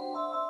Música